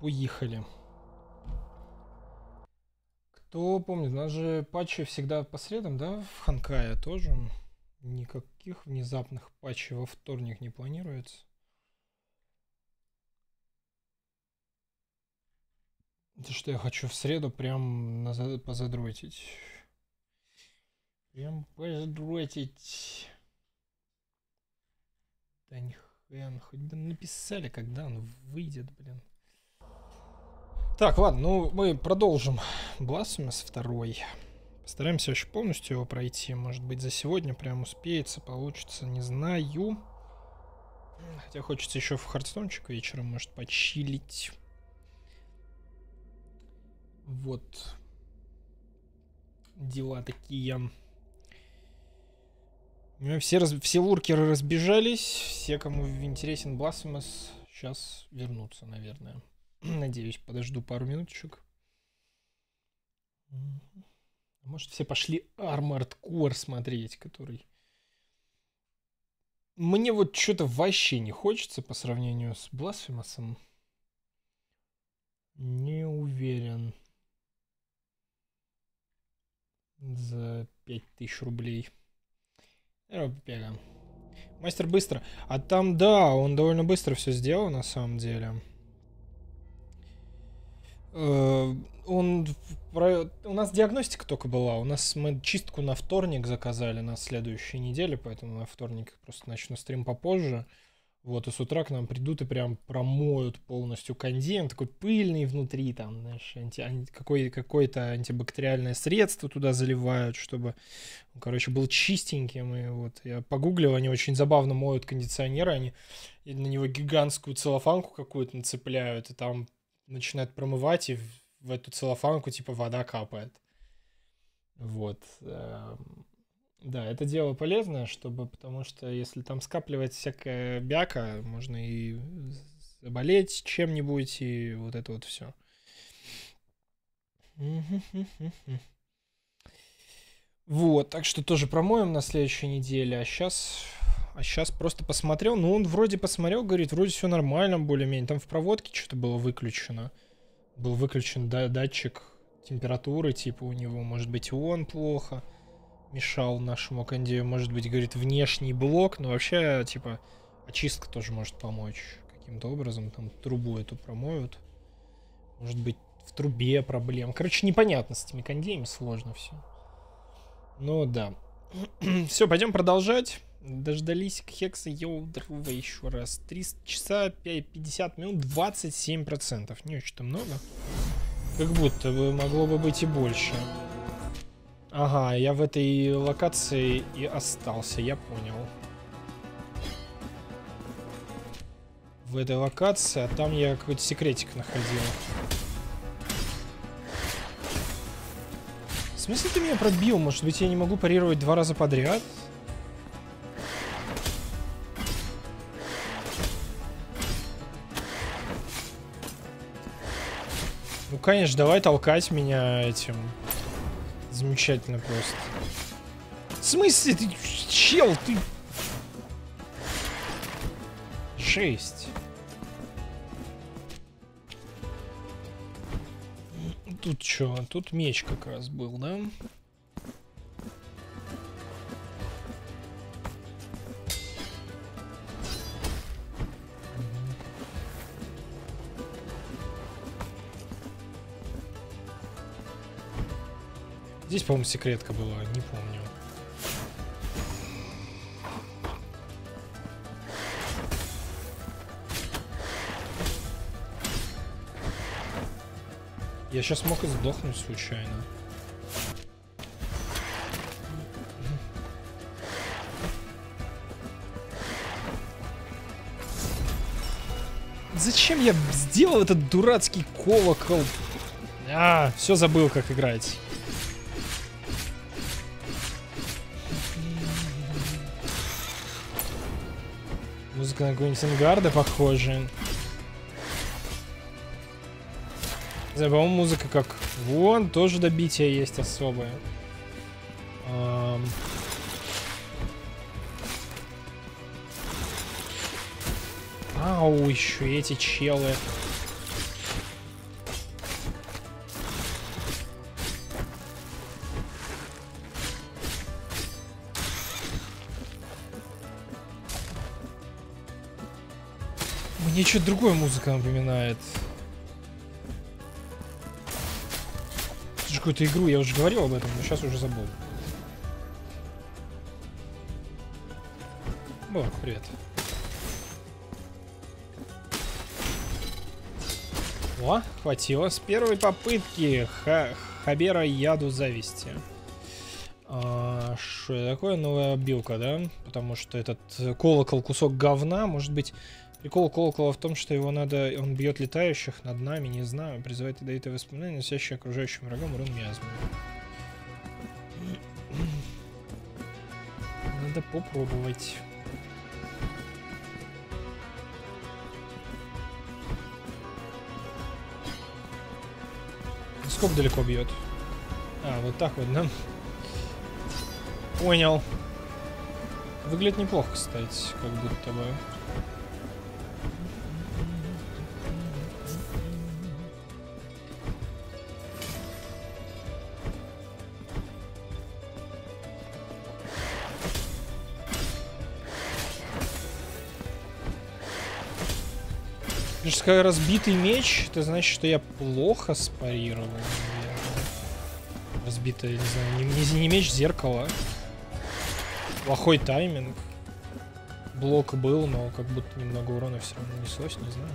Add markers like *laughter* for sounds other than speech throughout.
Поехали. Кто помнит, у нас же патчи всегда по средам, да, в Ханкае тоже. Никаких внезапных патчей во вторник не планируется. Это что я хочу в среду прям назад позадротить. Прям позадротить. Да нихуя, хоть бы написали, когда он выйдет, блин. Так, ладно, ну мы продолжим Blasphemous второй. Постараемся вообще полностью его пройти. Может быть, за сегодня прям успеется, получится, не знаю. Хотя хочется еще в Хардстончик вечером, может, почилить. Вот. Дела такие. Все, раз... все луркеры разбежались. Все, кому интересен Blasphemous, сейчас вернутся, наверное. *clears throat* Надеюсь, подожду пару минуточек. Может, все пошли Armored Core смотреть, который... Мне вот что-то вообще не хочется по сравнению с Blasphemous. Не уверен. За 5000 рублей. Мастер быстро. А там, да, он довольно быстро все сделал на самом деле. Э, он у нас диагностика только была. У нас мы чистку на вторник заказали на следующей неделе, поэтому на вторник просто начну стрим попозже. Вот, и с утра к нам придут и прям промоют полностью кондей. Он такой пыльный внутри, там, знаешь, анти, анти, какой, какое-то антибактериальное средство туда заливают, чтобы, он, короче, был чистеньким. И вот я погуглил, они очень забавно моют кондиционеры, они на него гигантскую целлофанку какую-то нацепляют, и там начинает промывать, и в эту целлофанку типа вода капает. Вот. Эм, да, это дело полезное, чтобы, потому что если там скапливается всякая бяка, можно и заболеть чем-нибудь, и вот это вот все. Вот, так что тоже промоем на следующей неделе. А сейчас, а сейчас просто посмотрел. Ну, он вроде посмотрел, говорит, вроде все нормально, более-менее. Там в проводке что-то было выключено. Был выключен датчик температуры, типа у него, может быть, он плохо мешал нашему кондею. Может быть, говорит, внешний блок, но вообще, типа, очистка тоже может помочь каким-то образом. Там трубу эту промоют. Может быть, в трубе проблем. Короче, непонятно с этими кондеями, сложно все. Ну да. *clears throat* все, пойдем продолжать. Дождались Хекса Йоудрова еще раз. 3 часа 50 минут 27%. Не очень-то много. Как будто бы могло бы быть и больше. Ага, я в этой локации и остался, я понял. В этой локации, а там я какой-то секретик находил. В смысле ты меня пробил? Может быть я не могу парировать два раза подряд? Конечно, давай толкать меня этим Замечательно просто. В смысле ты, чел, ты... Шесть. Тут что? Тут меч как раз был, да? Здесь, по-моему, секретка была, не помню. Я сейчас мог и сдохнуть случайно. Зачем я сделал этот дурацкий колокол? А, все забыл, как играть. Музыка на какой-нибудь Ингарда похожа. по-моему, музыка как... Вон, тоже добитие есть особое. Um... Ау, еще эти челы. Мне что-то другое музыка напоминает. Какую-то игру, я уже говорил об этом, но сейчас уже забыл. О, привет. О, хватило. С первой попытки Ха Хабера яду зависти. А, что это такое? Новая билка, да? Потому что этот колокол кусок говна. Может быть, прикол колокола в том, что его надо... Он бьет летающих над нами, не знаю. Призывает ядовитые воспоминания, носящие окружающим врагам урон миазмы. Надо попробовать. Сколько далеко бьет? А, вот так вот, да? Понял. Выглядит неплохо, кстати, как будто бы. Когда разбитый меч, это значит, что я плохо спарировал. Разбитый, не знаю, не, не, не меч, зеркало. Плохой тайминг. Блок был, но как будто немного урона все равно неслось, не знаю.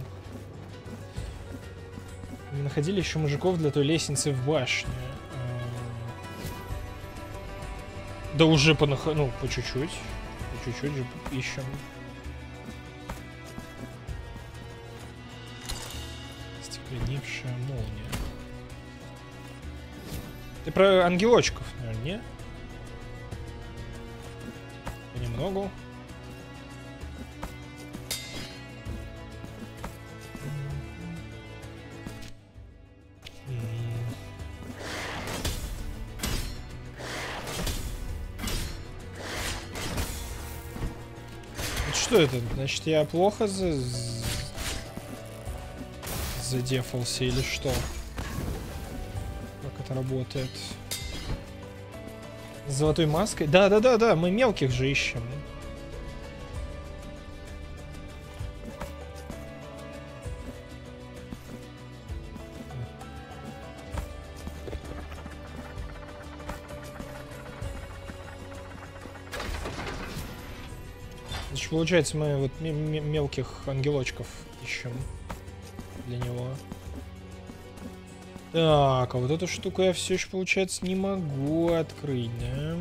Мы находили еще мужиков для той лестницы в башне. А, да уже по, ну, по чуть-чуть. По чуть-чуть же ищем. Стекленевшая молния. Ты про ангелочков, наверное, не? Понемногу. что это? Значит, я плохо за... задефался или что? Как это работает? С золотой маской? Да-да-да-да, мы мелких же ищем. Значит, получается, мы вот мелких ангелочков ищем для него. Так, а вот эту штуку я все еще, получается, не могу открыть, да?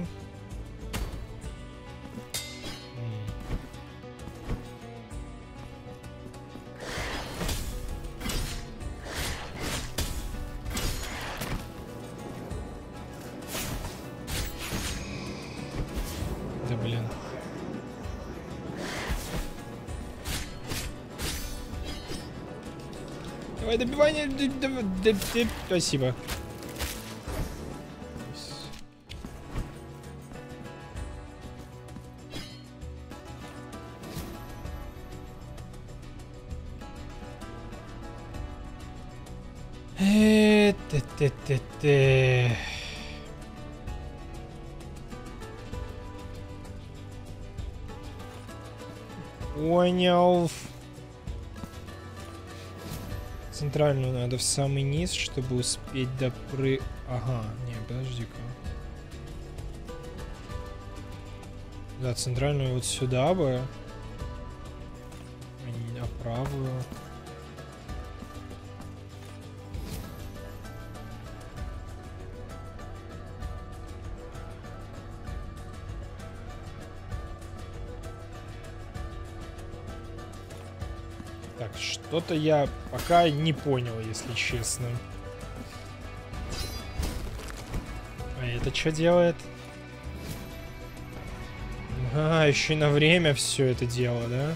Спасибо. Э, Понял. Центральную надо в самый низ, чтобы успеть допры... Ага, не, подожди-ка. Да, центральную вот сюда бы. А правую... Что-то я пока не понял, если честно. А это что делает? А, еще и на время все это дело, да?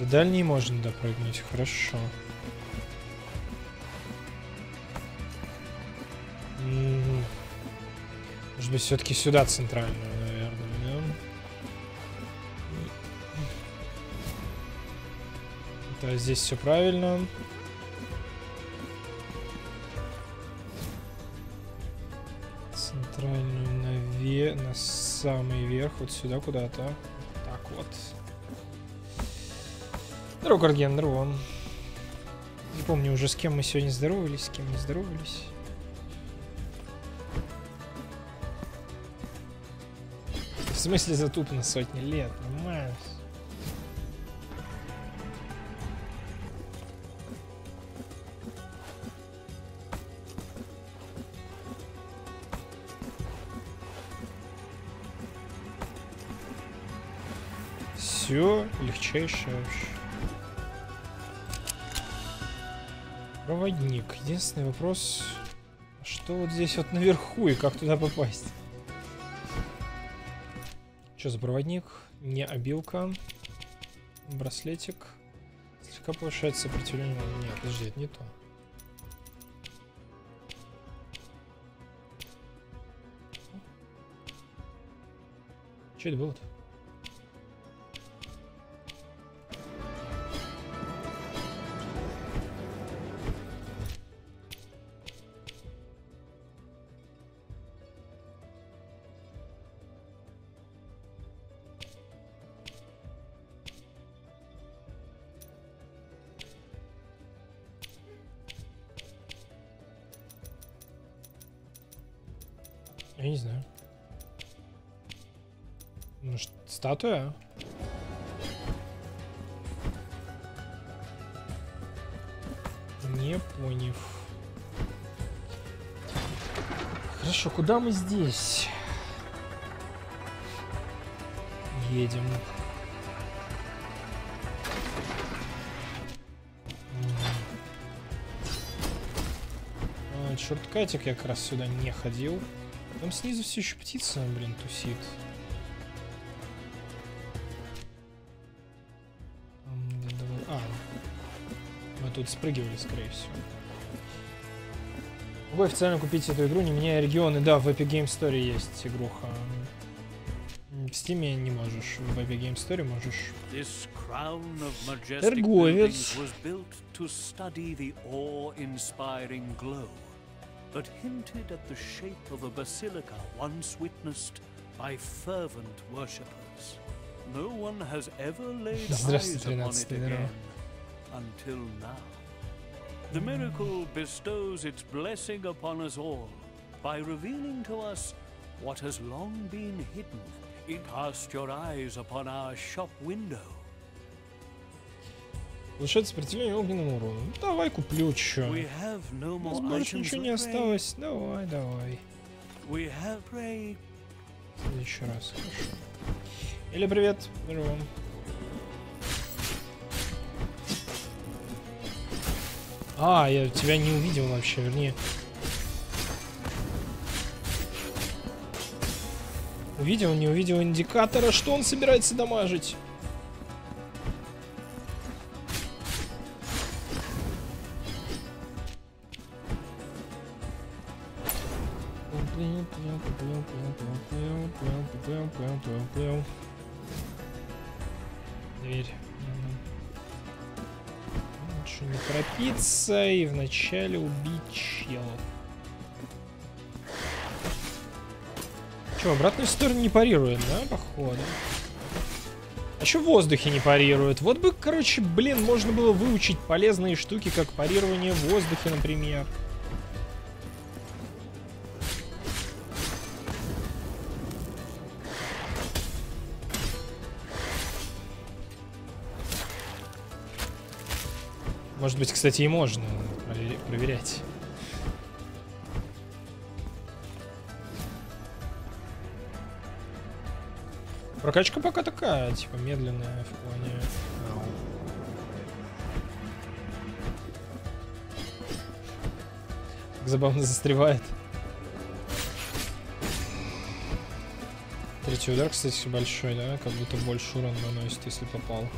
До дальней можно допрыгнуть, хорошо. Может быть, все-таки сюда центральную. Здесь все правильно. Центральную наве... на самый верх, вот сюда куда-то. Так вот. Здорово, Гарген, здорово. Не помню уже, с кем мы сегодня здоровались, с кем не здоровались. В смысле затуп на сотни лет? Нормально. Все легчайшее вообще. Проводник. Единственный вопрос, что вот здесь вот наверху и как туда попасть? Что за проводник? Не обилка. Браслетик. Слегка повышает сопротивление. Нет, подожди, это не то. Что это было-то? Я не знаю. Ш- статуя? Не поняв. Хорошо, куда мы здесь? Едем. А, Шорткатик я как раз сюда не ходил. Там снизу все еще птица, блин, тусит. А, мы тут спрыгивали, скорее всего. Могу официально купить эту игру, не меняя регионы. Да, в Epic Game Store есть игруха. В Steam не можешь, в Epic Game Store можешь. Торговец. but hinted at the shape of a basilica once witnessed by fervent worshippers. No one has ever laid eyes upon it again until now. The miracle bestows its blessing upon us all by revealing to us what has long been hidden. It cast your eyes upon our shop window Улучшает сопротивление огненному урону. Ну, давай куплю, чё. No У нас больше ничего не осталось. Давай, давай. Еще раз, хорошо. Или привет, здорово. А, я тебя не увидел вообще, вернее. Увидел, не увидел индикатора, что он собирается дамажить. Дверь. Мгм. Лучше не торопиться и вначале убить чела. Че, обратную сторону не парирует, да, походу? А что в воздухе не парирует? Вот бы, короче, блин, можно было выучить полезные штуки, как парирование в воздухе, например. Может быть, кстати, и можно провер- проверять. Прокачка пока такая, типа, медленная в плане... Ау. Так забавно застревает. Третий удар, кстати, большой, да? Как будто больше урон наносит, если попал.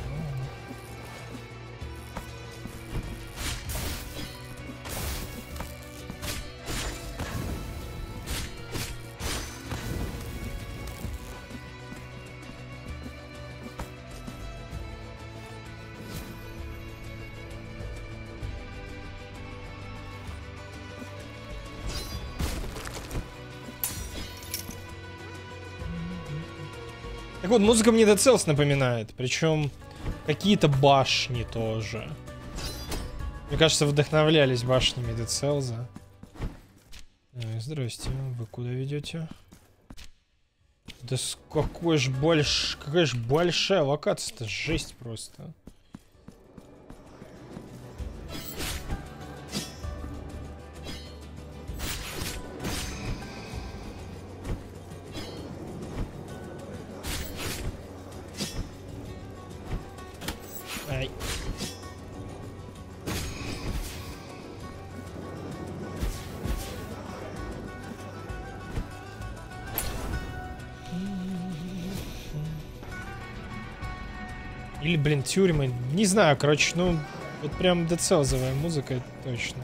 Так вот, музыка мне Dead Cells напоминает. Причем какие-то башни тоже. Мне кажется, вдохновлялись башнями Dead Cells. Э, здрасте, вы куда ведете? Да с какой ж больш... какая ж большая локация-то, жесть просто. Блин, тюрьмы. Не знаю, короче, ну, вот прям децелзовая музыка, точно.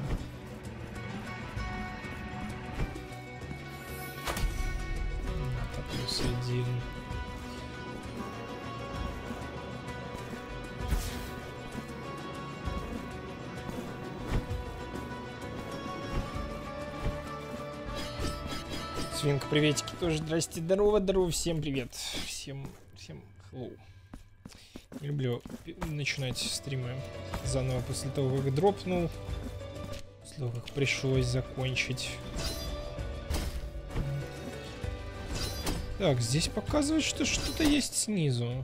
Свинка, приветики тоже. Здрасте, здорово, здорово, всем привет. Всем, всем hello. Люблю начинать стримы заново после того, как дропнул. После того, как пришлось закончить. Так, здесь показывает, что что-то есть снизу.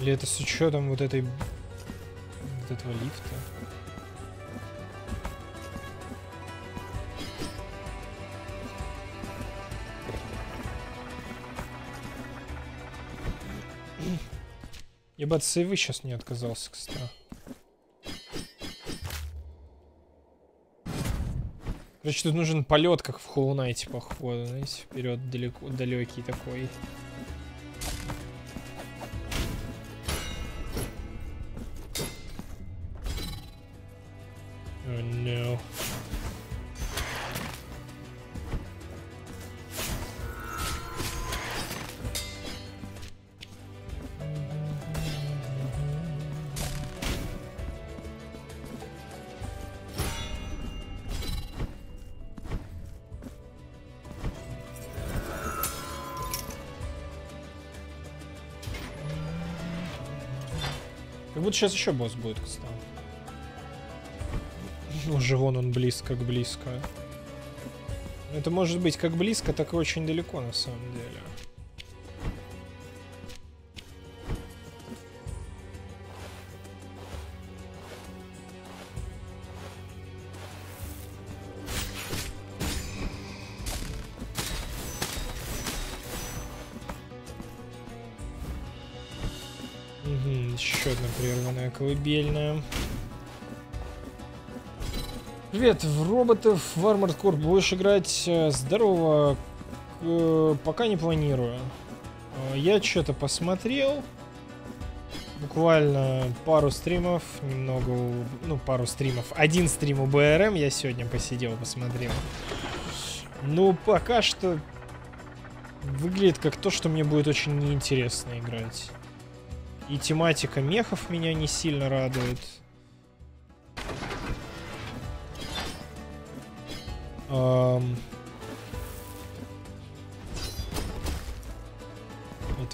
Или это с учетом вот этой вот этого лифта? Я от сейвы сейчас не отказался, кстати. Короче, тут нужен полет, как в Hollow Knight, походу, знаете, вперед далеко, далекий такой. Как будто сейчас еще босс будет, кстати. Уже вон он близко к близко. Это может быть как близко, так и очень далеко на самом деле. Колыбельная. Привет, в роботов в Armored Core будешь играть? Э, Здорово, Э, пока не планирую. Э, Я что-то посмотрел. Буквально пару стримов, немного, ну пару стримов. Один стрим у БРМ я сегодня посидел, посмотрел. Ну, пока что выглядит как то, что мне будет очень неинтересно играть. И тематика мехов меня не сильно радует. Это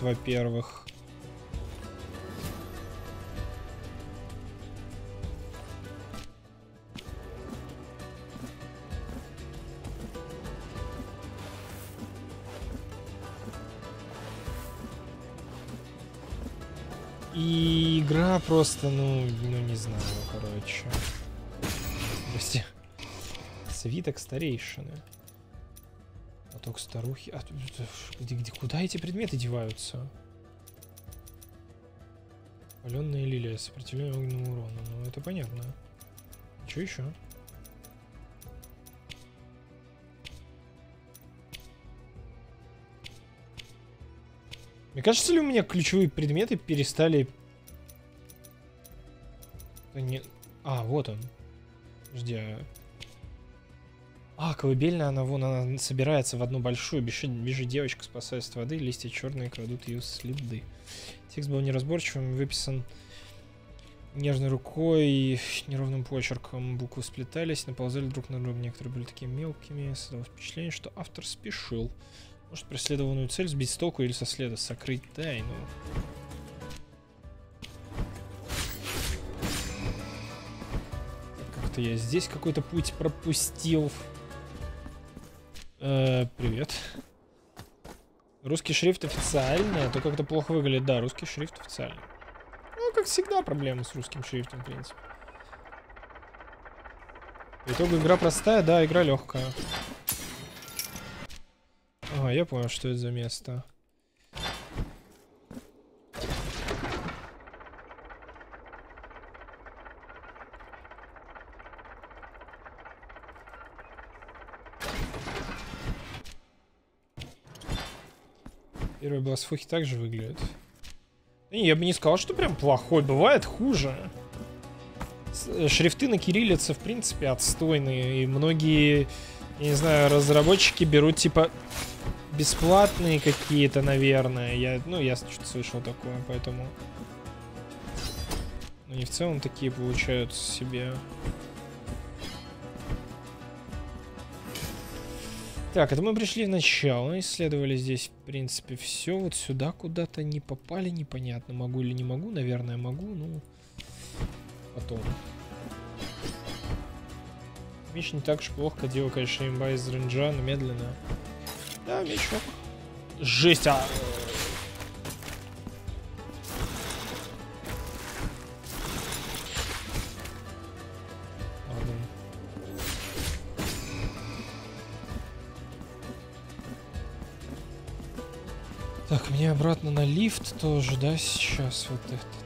во-первых. Игра просто, ну, ну не знаю, короче. Прости. Свиток старейшины. Поток старухи. А, тут- тут- где, где, куда эти предметы деваются? Паленная лилия, сопротивление огненному урону. Ну, это понятно. Что еще? Мне кажется ли у меня ключевые предметы перестали... Да не... А, вот он. Жди, а... Колыбельная, она вон, она собирается в одну большую, бежит, бежит девочка, спасаясь от воды, листья черные крадут ее следы. Текст был неразборчивым, выписан нежной рукой и неровным почерком. Буквы сплетались, наползали друг на друга. Некоторые были такими мелкими. Создалось впечатление, что автор спешил. Может, преследованную цель сбить с толку или со следа сокрыть тайну. Как-то я здесь какой-то путь пропустил. Э, привет. Русский шрифт официальный, а то как-то плохо выглядит. Да, русский шрифт официальный. Ну, как всегда, проблемы с русским шрифтом, в принципе. В игра простая, да, игра легкая. Ага, я понял, что это за место. Первые бласфухи также выглядят. Не, я бы не сказал, что прям плохой. Бывает хуже. Э, шрифты на кириллице, в принципе, отстойные. И многие, я не знаю, разработчики берут, типа, бесплатные какие-то, наверное. Я, ну, я что-то слышал такое, поэтому... Не в целом такие получаются себе. Так, это мы пришли в начало, исследовали здесь, в принципе, все. Вот сюда куда-то не попали, непонятно, могу или не могу. Наверное, могу, ну, потом. Меч не так уж плохо, дело, конечно, имба из рейнджа, но медленно. Да, мечок. Жесть, а... Так, мне обратно на лифт тоже, да, сейчас вот этот.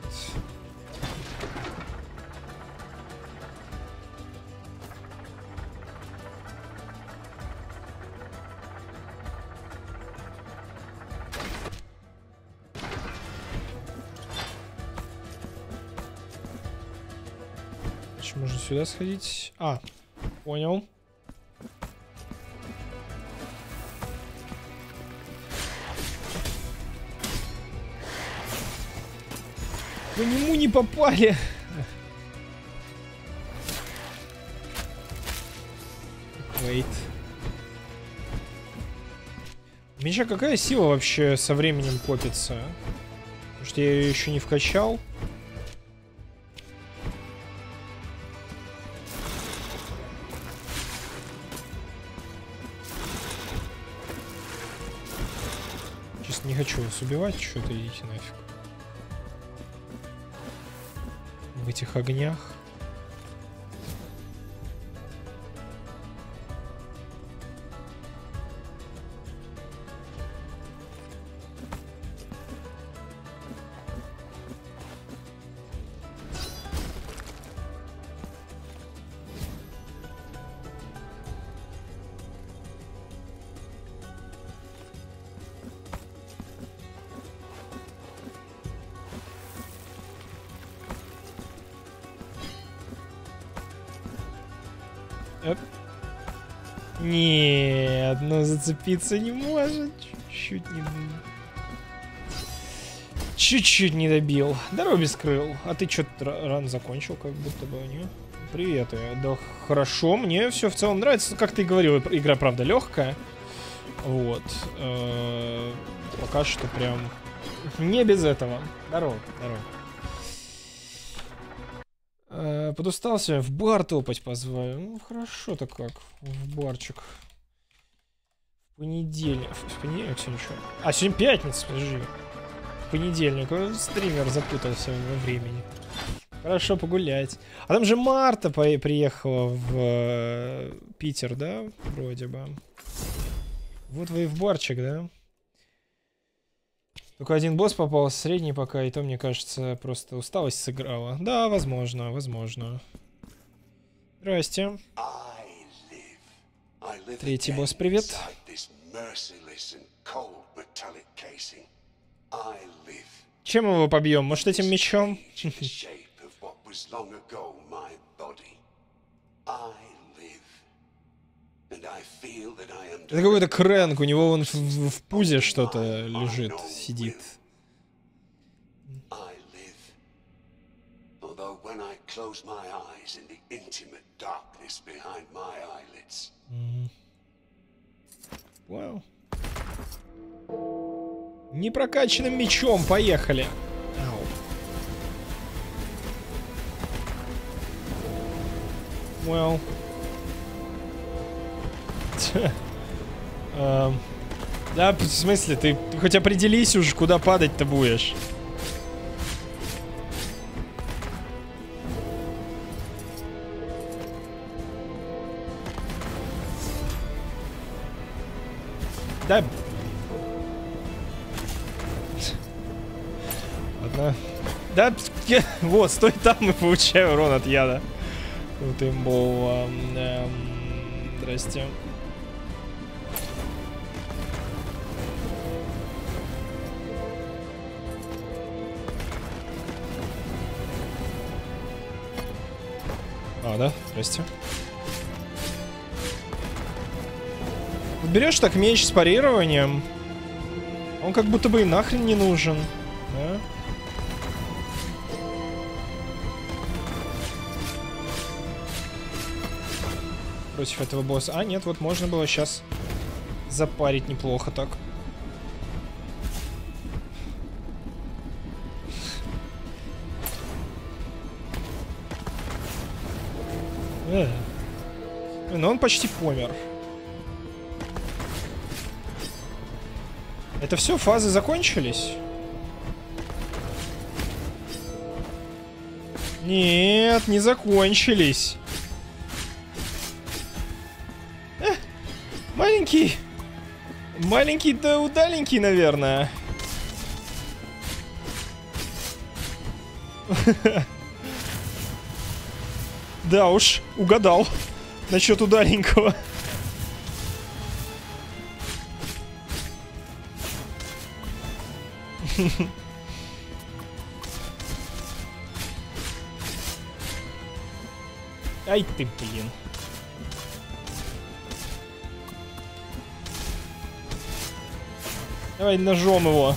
Сюда сходить. А, понял. По нему не попали. Wait. Меня какая сила вообще со временем копится? Потому что я ее еще не вкачал. Убивать, что-то идите нафиг. в этих огнях. Зацепиться не может. Чуть-чуть не Чуть-чуть не добил. Дорогу скрыл. А ты что-то рано закончил, как будто бы, не? Привет, я. Да хорошо, мне все в целом нравится. Как ты и говорил, игра, правда, легкая. Вот. Э -э пока что прям не без этого. Здорово, здорово. Э, подустал сегодня в бар топать позвали. Ну, хорошо-то как. В барчик. Понедельник. В понедельник сегодня что? А, сегодня пятница, подожди. В понедельник. Стример запутался во времени. Хорошо погулять. А там же Марта приехала в э, Питер, да? Вроде бы. Вот вы и в барчик, да? Только один босс попал, средний пока, и то, мне кажется, просто усталость сыграла. Да, возможно, возможно. Здрасте. Третий босс, привет. Чем его побьем? Может, этим мечом? *laughs* Это какой-то крэнк, у него вон в- в пузе что-то лежит, сидит. When I close my eyes in the intimate darkness behind my eyelids, Вау. Непрокачанным мечом, поехали. Ау. Well. *laughs* Тьф. Эм, Да, в смысле, ты хоть определись уже, куда падать-то будешь. Да. Ладно. Да, я- вот, стой там и получаю урон от яда. Вот имбово. Эм, здрасте. А, да? Здрасте. Берешь так меч с парированием. Он как будто бы и нахрен не нужен. Да? Против этого босса. А, нет, вот можно было сейчас запарить неплохо так. Э. Но он почти помер. Это все, фазы закончились? Нет, не закончились. Э, маленький. Маленький да удаленький, наверное. *laughs* Да уж, угадал. Насчет удаленького. *laughs* Ай ты, блин. Давай ножом его.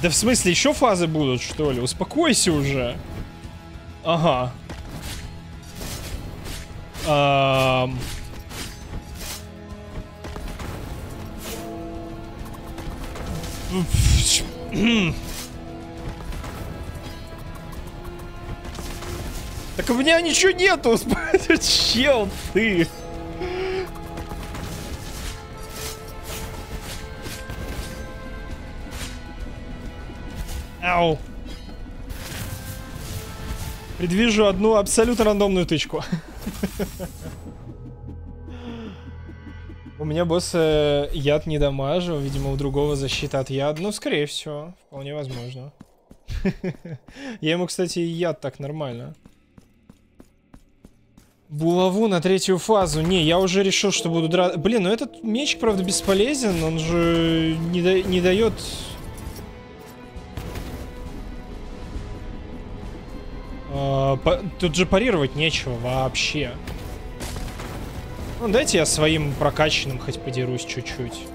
Да в смысле, еще фазы будут, что ли? Успокойся уже. Ага. Ам. Так у меня ничего нету, *laughs* чел ты. Ау. Предвижу одну абсолютно рандомную тычку. *laughs* Меня босс э, яд не дамажил, видимо, у другого защита от яда. Ну, скорее всего, вполне возможно. *laughs* Я ему, кстати, яд так нормально. Булаву на третью фазу. Не, я уже решил, что буду драться. Блин, ну этот меч, правда, бесполезен. Он же не, да- не дает... А, Тут же парировать нечего вообще. Ну, дайте я своим прокачанным хоть подерусь чуть-чуть.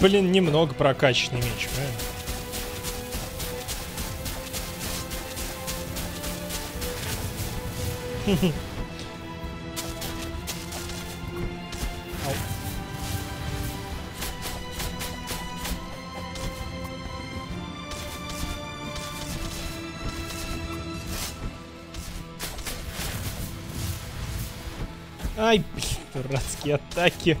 Блин, немного прокачанный меч, правильно? Ай, дурацкие атаки.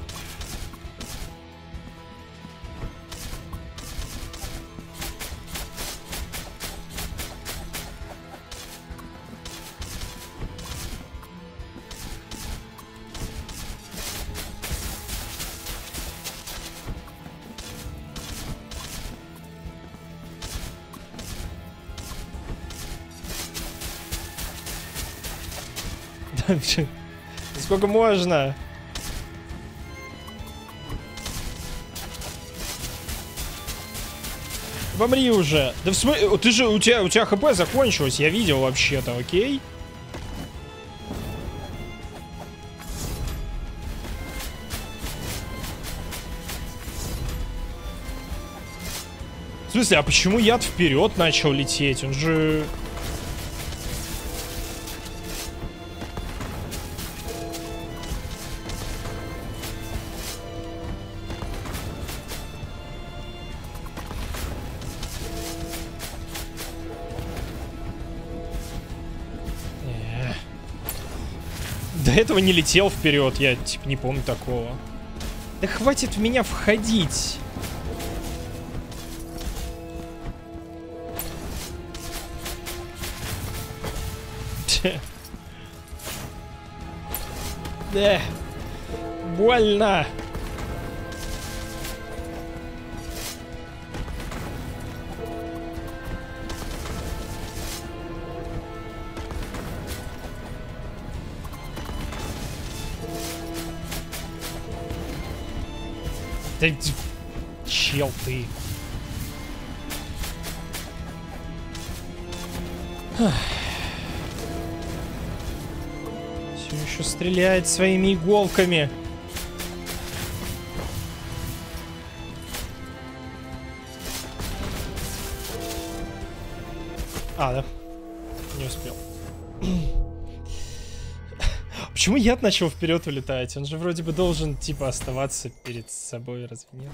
Сколько можно? Помри уже. Да в смысле, ты же, у тебя, у тебя хп закончилось, я видел вообще-то, окей? В смысле, а почему яд вперед начал лететь? Он же... этого не летел вперед, я типа не помню такого. Да хватит в меня входить. Да. Больно. Да, чел ты. Все еще стреляет своими иголками. А, да. Яд начал вперед улетать? Он же вроде бы должен, типа, оставаться перед собой, разве нет?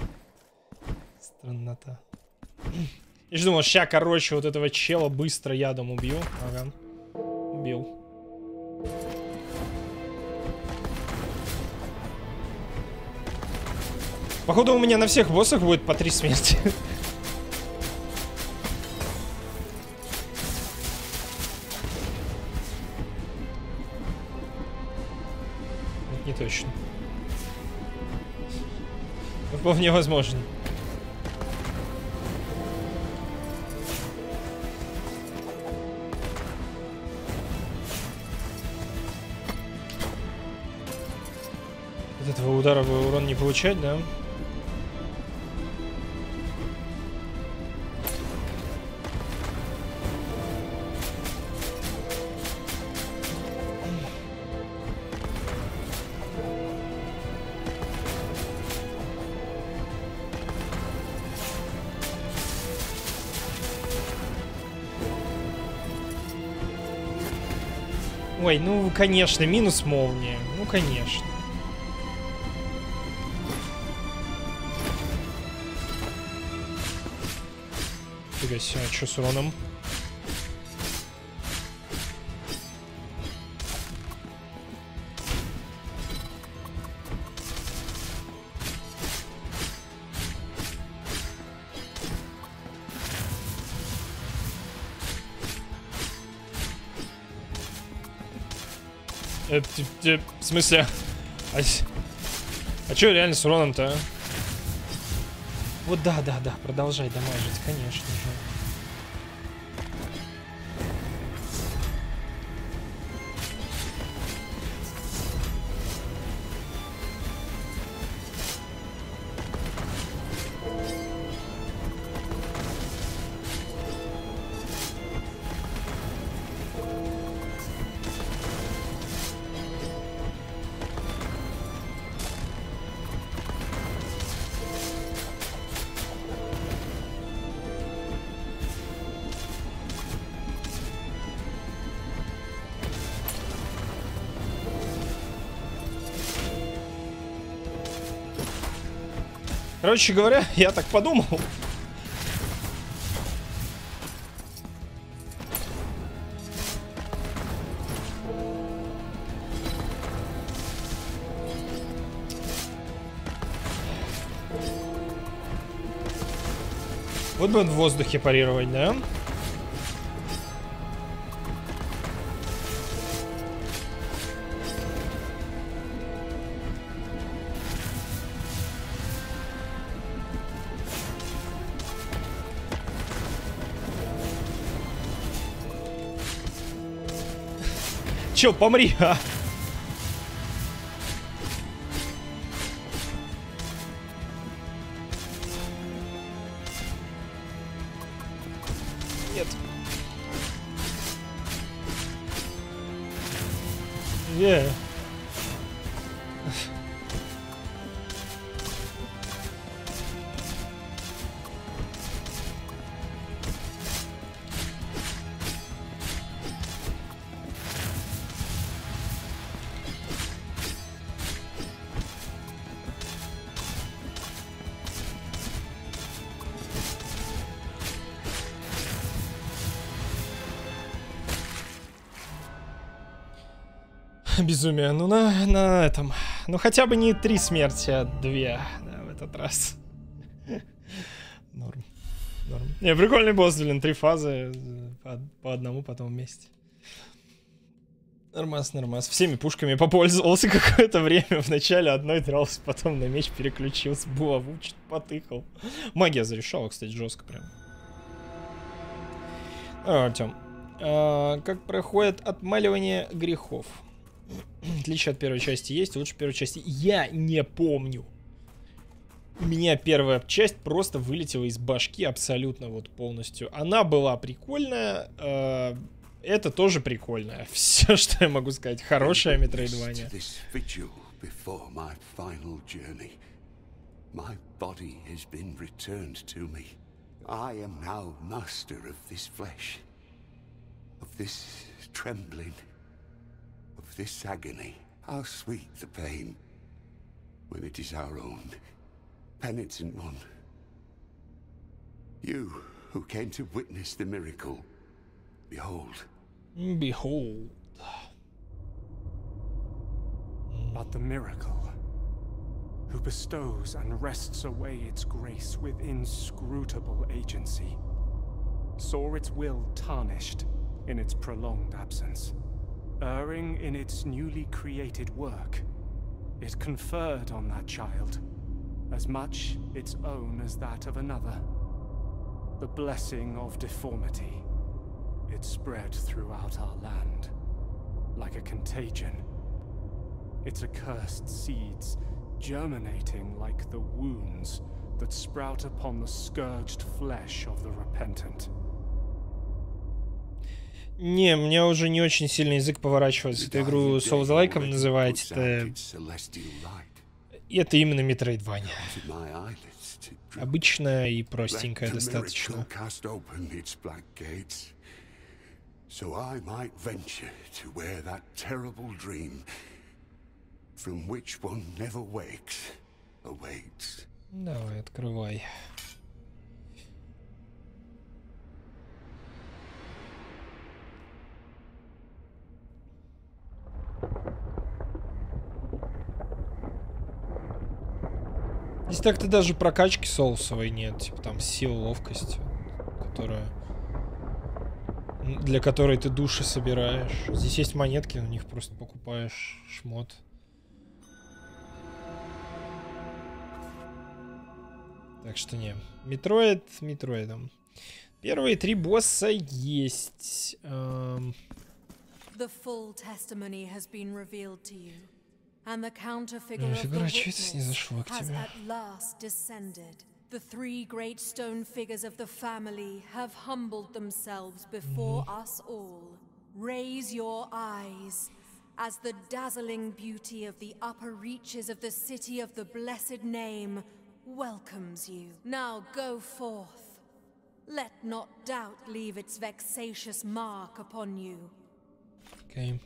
Страннота. *clears throat* Я же думал, ща, короче, вот этого чела быстро ядом убью. Ага. Убил. Походу у меня на всех боссах будет по три смерти. *laughs* Вполне возможно. От этого удара вы урон не получать, да? Ой, ну, конечно, минус молния. Ну, конечно. Фига себе, а что с уроном? В смысле? А, а чё реально с уроном-то, а? Вот да, да, да, продолжай дамажить, конечно же. Короче говоря, *laughs* я так подумал. Вот бы в воздухе парировать, да? Чё, помри, а? Безумие. Ну, на, на этом. Ну, хотя бы не три смерти, а две да, в этот раз. Норм. Норм. Не, прикольный босс, блин, три фазы по, по одному, потом вместе. Нормас, нормас. Всеми пушками попользовался *laughs* какое-то время. Вначале одной дрался, потом на меч переключился. Булаву что-то потыкал. Магия зарешала, кстати, жестко прям. Артем. А, как проходит отмаливание грехов? Отличие от первой части есть, лучше первой части я не помню. У меня первая часть просто вылетела из башки абсолютно вот полностью. Она была прикольная, э, это тоже прикольное. *laughs* Все, что я могу сказать. Хорошая метроидвания. My body has been returned to me. I am now master of this flesh, of this trembling, this agony. How sweet the pain when it is our own, penitent one. You who came to witness the miracle, behold. Behold. But the miracle, who bestows and wrests away its grace with inscrutable agency, saw its will tarnished in its prolonged absence. Erring in its newly created work, it conferred on that child as much its own as that of another. The blessing of deformity. It spread throughout our land, like a contagion. Its accursed seeds germinating like the wounds that sprout upon the scourged flesh of the repentant. Не, мне уже не очень сильно язык поворачивается. Эту игру Souls-like называть. Это... это именно Metroidvania. Обычная и простенькая достаточно. So I might venture to where that terrible dream, from which one never wakes, awaits. Давай, открывай. Здесь так-то даже прокачки соусовой нет, типа там сила, ловкость, которая для которой ты души собираешь. Здесь есть монетки, на них просто покупаешь шмот. Так что не. Метроид Метроидом. Первые три босса есть. Эм... The full testimony has been revealed to you. And the counter figure of the witness has at last descended. The three great stone figures of the family have humbled themselves before mm -hmm. us all. Raise your eyes as the dazzling beauty of the upper reaches of the city of the blessed name welcomes you. Now go forth. Let not doubt leave its vexatious mark upon you. Okay.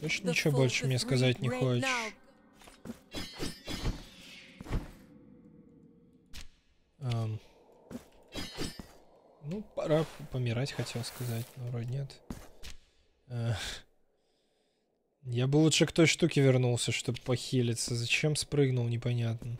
Точно ничего больше мне сказать не хочешь? Um, ну, пора помирать, хотел сказать, но вроде нет. Uh, я бы лучше к той штуке вернулся, чтобы похилиться. Зачем спрыгнул, непонятно.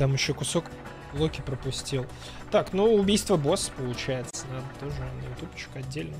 Там еще кусок Локи пропустил. Так, ну убийство босса получается. Надо тоже на ютубчик отдельно.